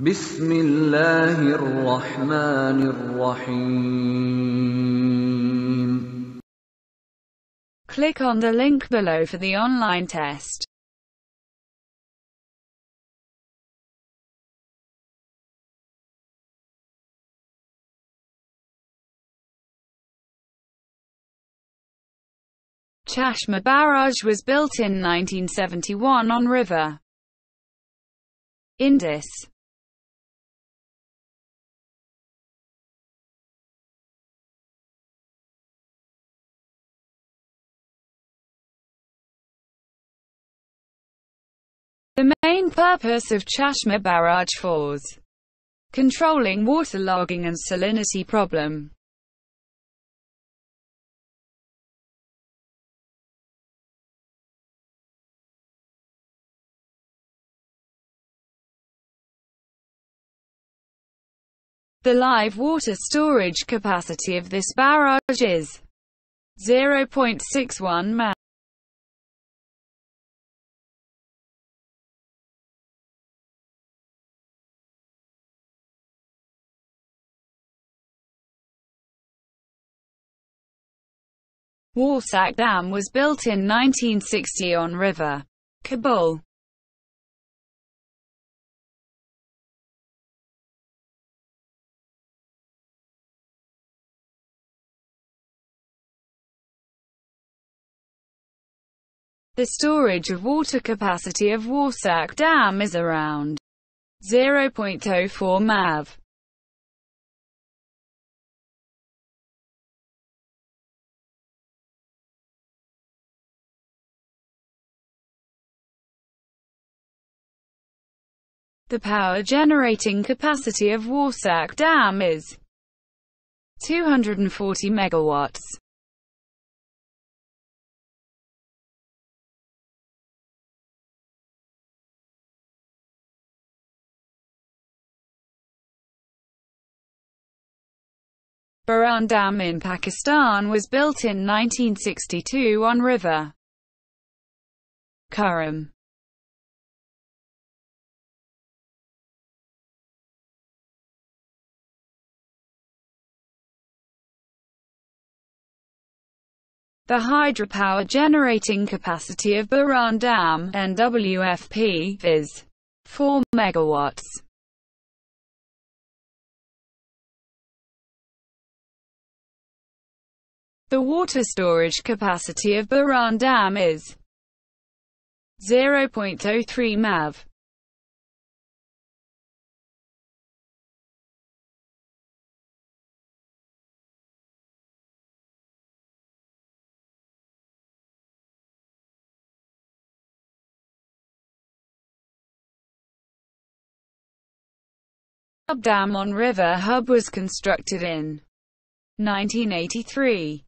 بسم الله الرحمن الرحيم Click on the link below for the online test. Chashma Barrage was built in 1971 on River Indus. Main purpose of Chashma Barrage falls controlling waterlogging and salinity problem. The live water storage capacity of this barrage is 0.61 ma. Warsak Dam was built in 1960 on River Kabul. The storage of water capacity of Warsak Dam is around 0.04 MAF. The power generating capacity of Warsak Dam is 240 megawatts. Baran Dam in Pakistan was built in 1962 on River Kurram. The hydropower generating capacity of Baran Dam NWFP, is 4 megawatts. The water storage capacity of Baran Dam is 0.03 MAF. Dam on River Hub was constructed in 1983.